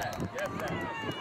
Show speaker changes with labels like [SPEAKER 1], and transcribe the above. [SPEAKER 1] that. Yes, that.